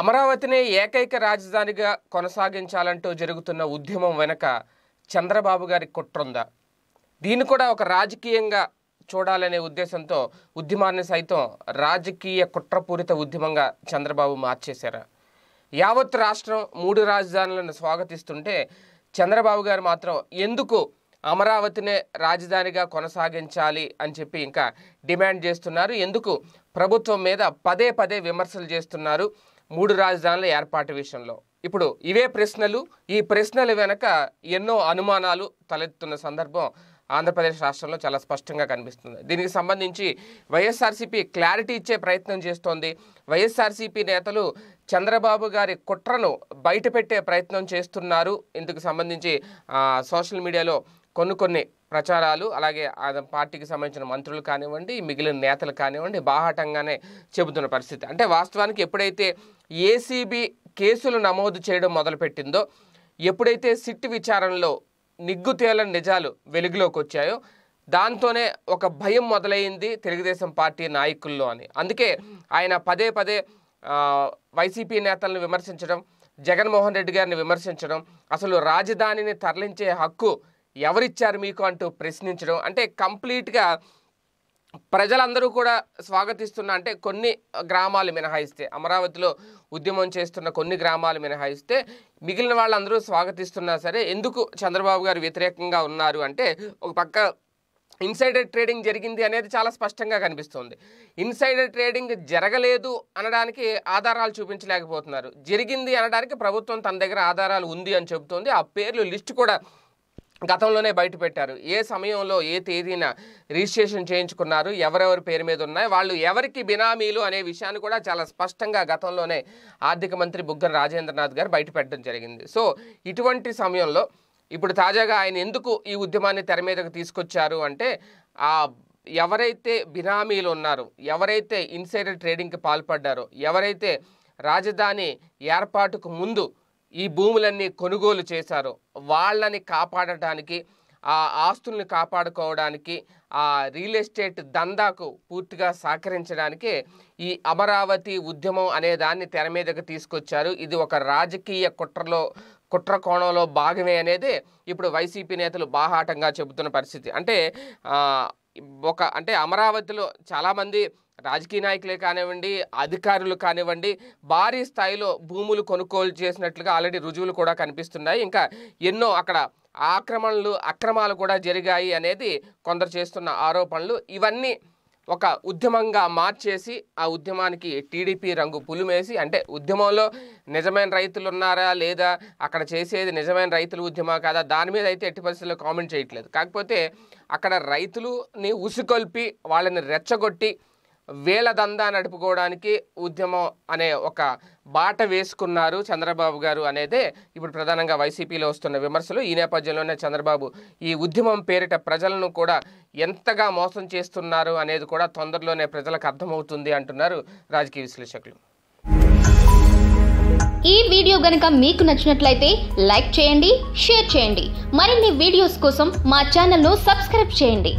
అమరావతిని ఏకైక రాజధానిగా కొనసాగించాలంటూ జరుగుతున్న ఉద్యమం వెనక చంద్రబాబు గారి కుట్రుందా? దీన్ని కూడా ఒక రాజకీయంగా చూడాలనే ఉద్దేశంతో ఉద్యమాన్ని సైతం రాజకీయ కుట్రపూరిత ఉద్యమంగా చంద్రబాబు మార్చేశారా. యావత్ రాష్ట్రం మూడు రాజధానులను స్వాగతిస్తుంటే చంద్రబాబు గారు మాత్రం ఎందుకు అమరావతినే రాజధానిగా కొనసాగించాలి అని చెప్పి ఇంకా డిమాండ్ చేస్తున్నారు. ఎందుకు? ప్రభుత్వం మీద పదే పదే విమర్శలు చేస్తున్నారు. మూడు రాజధానుల ఏర్పాటు విషయంలో. ఇప్పుడు ఇవే ప్రశ్నలు ఈ ప్రశ్నల వెనక ఎన్నో అనుమానాలు తలెత్తున్న సందర్భం ఆంధ్రప్రదేశ్ రాష్ట్రంలో చాలా స్పష్టంగా కనిపిస్తుంది. దీనికి సంబంధించి వైఎస్ఆర్సీపీ క్లారిటీ ఇచ్చే ప్రయత్నం చేస్తోంది. వైఎస్ఆర్సీపీ నేతలు చంద్రబాబు గారి కుట్రను బయటపెట్టే ప్రయత్నం చేస్తున్నారు. ఇందుకు సంబంధించి సోషల్ మీడియాలో కొన్ని కొన్ని ప్రచారాలు అలాగే ఆ పార్టీకి సంబంధించిన మంత్రులు కానివ్వండి మిగిలిన నేతలు కానివ్వండి బాహాటంగానే చెబుతున్న పరిస్థితి. అంటే వాస్తవానికి ఎప్పుడైతే ఏసీబీ కేసులు నమోదు చేయడం మొదలుపెట్టిందో ఎప్పుడైతే సిట్ విచారణలో నిగ్గు తేలని నిజాలు వెలుగులోకి వచ్చాయో దాంతోనే ఒక భయం మొదలైంది తెలుగుదేశం పార్టీ నాయకుల్లో అని. అందుకే ఆయన పదే పదే వైసీపీ నేతలను విమర్శించడం జగన్మోహన్ రెడ్డి గారిని విమర్శించడం అసలు రాజధానిని తరలించే హక్కు ఎవరిచ్చారు మీకు అంటూ ప్రశ్నించడం. అంటే కంప్లీట్గా ప్రజలందరూ కూడా స్వాగతిస్తున్న అంటే కొన్ని గ్రామాలు మినహాయిస్తే అమరావతిలో ఉద్యమం చేస్తున్న కొన్ని గ్రామాలు మినహాయిస్తే మిగిలిన వాళ్ళందరూ స్వాగతిస్తున్నా సరే ఎందుకు చంద్రబాబు గారు వ్యతిరేకంగా ఉన్నారు అంటే ఒక పక్క ఇన్సైడర్ ట్రేడింగ్ జరిగింది అనేది చాలా స్పష్టంగా కనిపిస్తుంది. ఇన్సైడర్ ట్రేడింగ్ జరగలేదు అనడానికి ఆధారాలు చూపించలేకపోతున్నారు. జరిగింది అనడానికి ప్రభుత్వం తన దగ్గర ఆధారాలు ఉంది అని చెబుతోంది. ఆ పేర్లు లిస్ట్ కూడా గతంలోనే బయట పెట్టారు. ఏ సమయంలో ఏ తేదీన రిజిస్ట్రేషన్ చేయించుకున్నారు ఎవరెవరి పేరు మీద ఉన్నాయి వాళ్ళు ఎవరికి బినామీలు అనే విషయాన్ని కూడా చాలా స్పష్టంగా గతంలోనే ఆర్థిక మంత్రి బుగ్గన రాజేంద్రనాథ్ గారు బయట పెట్టడం జరిగింది. సో ఇటువంటి సమయంలో ఇప్పుడు తాజాగా ఆయన ఎందుకు ఈ ఉద్యమాన్ని తెర మీదకు తీసుకొచ్చారు అంటే ఆ ఎవరైతే బినామీలు ఉన్నారో ఎవరైతే ఇన్సైడర్ ట్రేడింగ్కి పాల్పడ్డారో ఎవరైతే రాజధాని ఏర్పాటుకు ముందు ఈ భూములన్నీ కొనుగోలు చేశారో. వాళ్ళని కాపాడటానికి ఆ ఆస్తుల్ని కాపాడుకోవడానికి ఆ రియల్ ఎస్టేట్ దందాకు పూర్తిగా సహకరించడానికి ఈ అమరావతి ఉద్యమం అనే దాన్ని తెర మీదకు తీసుకొచ్చారు. ఇది ఒక రాజకీయ కుట్రలో కుట్ర కోణంలో భాగమే అనేది ఇప్పుడు వైసీపీ నేతలు బాహాటంగా చెబుతున్న పరిస్థితి. అంటే ఒక అంటే అమరావతిలో చాలామంది రాజకీయ నాయకులే కానివ్వండి అధికారులు కానివ్వండి భారీ స్థాయిలో భూములు కొనుగోలు చేసినట్లుగా ఆల్రెడీ రుజువులు కూడా కనిపిస్తున్నాయి. ఇంకా ఎన్నో అక్కడ ఆక్రమణలు అక్రమాలు కూడా జరిగాయి అనేది కొందరు చేస్తున్న ఆరోపణలు. ఇవన్నీ ఒక ఉద్యమంగా మార్చేసి ఆ ఉద్యమానికి టీడీపీ రంగు పులుమేసి అంటే ఉద్యమంలో నిజమైన రైతులు ఉన్నారా లేదా అక్కడ చేసేది నిజమైన రైతుల ఉద్యమా కాదా దాని మీద అయితే ఎట్టి పరిస్థితుల్లో కామెంట్ చేయట్లేదు. కాకపోతే అక్కడ రైతులని ఉసుకొల్పి వాళ్ళని రెచ్చగొట్టి వేల దందా నడుపుకోవడానికి ఉద్యమం అనే ఒక బాట వేసుకున్నారు చంద్రబాబు గారు అనేదే ఇప్పుడు ప్రధానంగా వైసీపీలో వస్తున్న విమర్శలు. ఈ నేపథ్యంలోనే చంద్రబాబు ఈ ఉద్యమం పేరిట ప్రజలను కూడా ఎంతగా మోసం చేస్తున్నారు అనేది కూడా తొందరలోనే ప్రజలకు అర్థమవుతుంది అంటున్నారు రాజకీయ విశ్లేషకులు. ఈ వీడియో గనుక మీకు నచ్చినట్లయితే లైక్ చేయండి షేర్ చేయండి. మరిన్ని వీడియోస్ కోసం మా ఛానల్ను సబ్స్క్రైబ్ చేయండి.